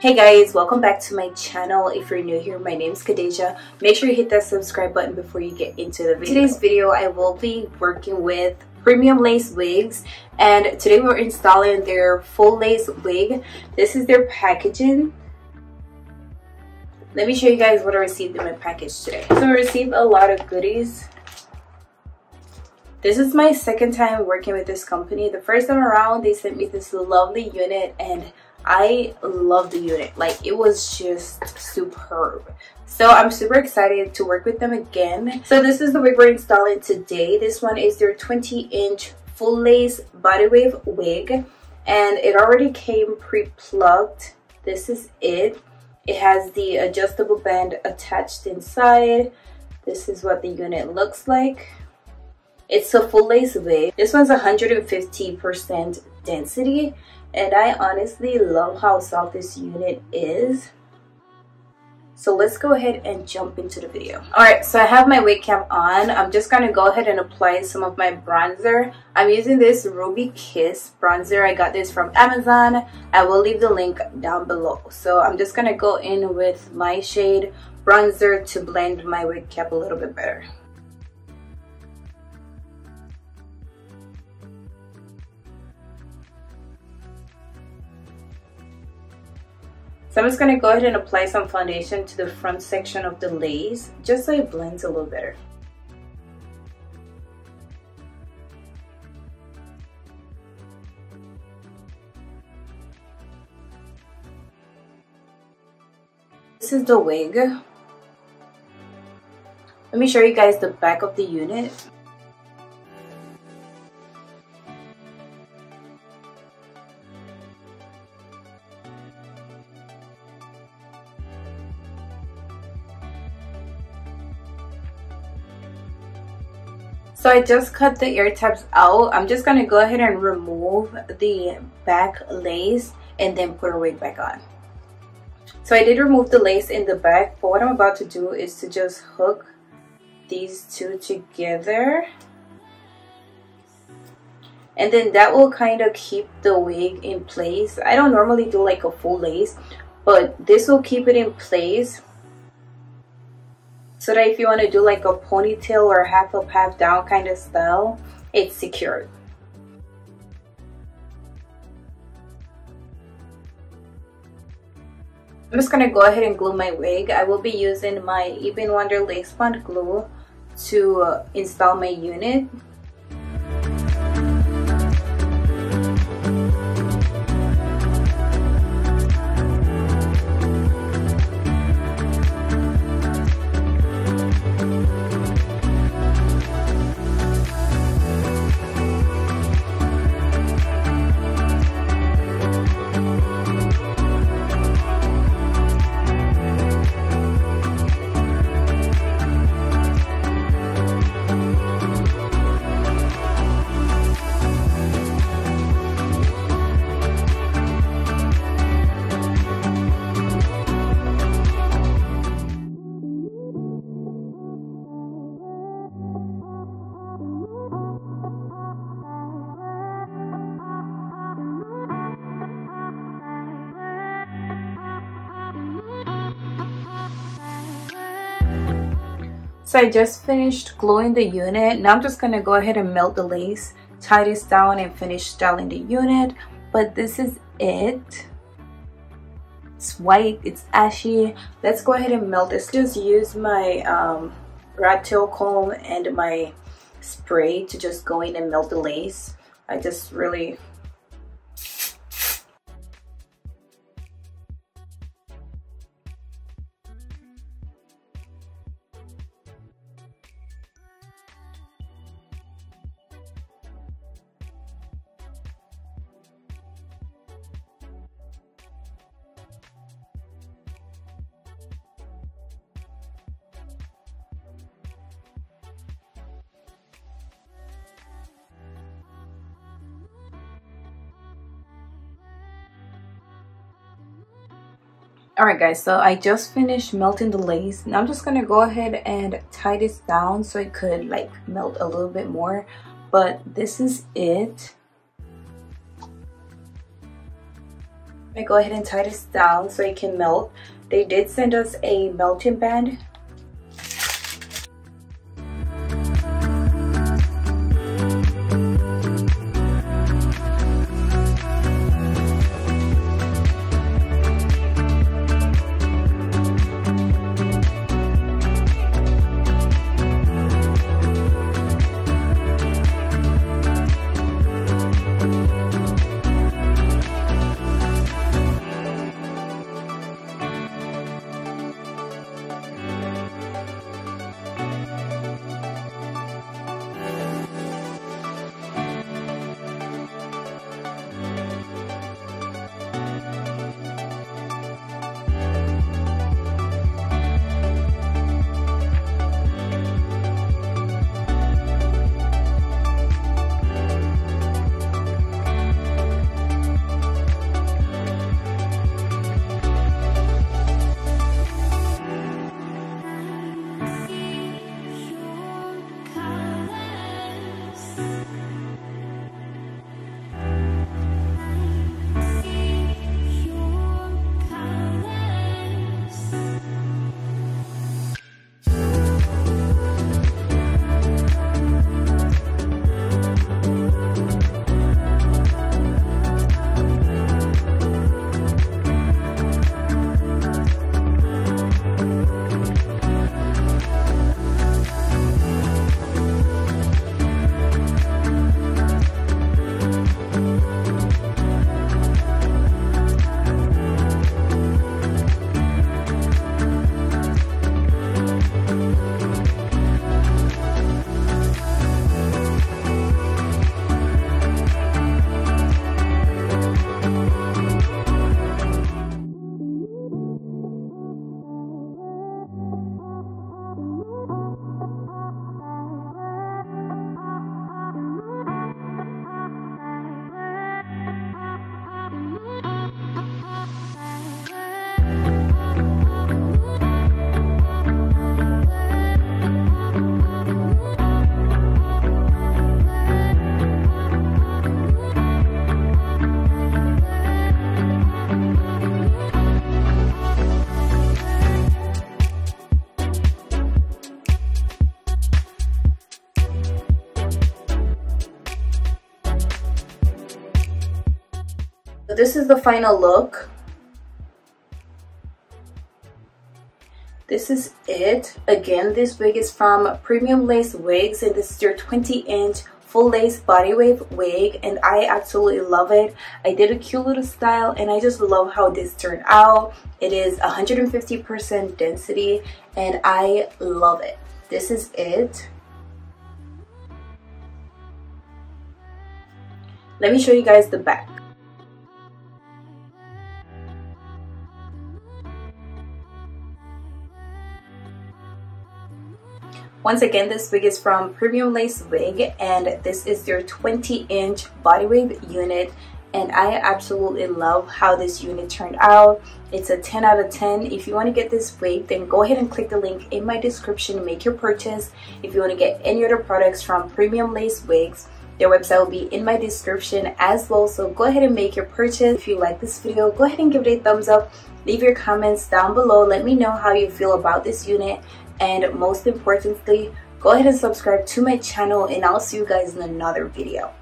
Hey guys, welcome back to my channel. If you're new here, my name is Khadijah. Make sure you hit that subscribe button before you get into the video. Today's video, I will be working with premium lace wigs and today we're installing their full lace wig. This is their packaging. Let me show you guys what I received in my package today. So I received a lot of goodies. This is my second time working with this company. The first time around, they sent me this lovely unit and I love the unit. Like it was just superb. So I'm super excited to work with them again. So this is the wig we're installing today. This one is their 20 inch full lace body wave wig and it already came pre-plugged. This is it. It has the adjustable band attached inside. This is what the unit looks like. It's a full lace wig. This one's 150% density and I honestly love how soft this unit is. So let's go ahead and jump into the video. Alright, so I have my wig cap on. I'm just going to go ahead and apply some of my bronzer. I'm using this Ruby Kiss bronzer. I got this from Amazon. I will leave the link down below. So I'm just going to go in with my shade bronzer to blend my wig cap a little bit better. So I'm just going to go ahead and apply some foundation to the front section of the lace just so it blends a little better. This is the wig. Let me show you guys the back of the unit. So I just cut the ear tabs out. I'm just going to go ahead and remove the back lace and then put a wig back on. So I did remove the lace in the back, but what I'm about to do is to just hook these two together. And then that will kind of keep the wig in place. I don't normally do like a full lace, but this will keep it in place so that if you want to do like a ponytail or half up half down kind of style it's secured. I'm just gonna go ahead and glue my wig. I will be using my Ebin Wonder lace bond glue to uh, install my unit So I just finished gluing the unit. Now I'm just going to go ahead and melt the lace, tie this down and finish styling the unit. But this is it. It's white, it's ashy. Let's go ahead and melt this. Just use my um, rat tail comb and my spray to just go in and melt the lace. I just really Alright guys, so I just finished melting the lace. Now I'm just going to go ahead and tie this down so it could like melt a little bit more. But this is it. I go ahead and tie this down so it can melt. They did send us a melting band is the final look. This is it. Again, this wig is from Premium Lace Wigs and this is your 20 inch full lace body wave wig and I absolutely love it. I did a cute little style and I just love how this turned out. It is 150% density and I love it. This is it. Let me show you guys the back. Once again, this wig is from Premium Lace Wig and this is their 20 inch body wave unit and I absolutely love how this unit turned out. It's a 10 out of 10. If you want to get this wig, then go ahead and click the link in my description to make your purchase. If you want to get any other products from Premium Lace Wigs, their website will be in my description as well. So go ahead and make your purchase. If you like this video, go ahead and give it a thumbs up. Leave your comments down below. Let me know how you feel about this unit and most importantly go ahead and subscribe to my channel and I'll see you guys in another video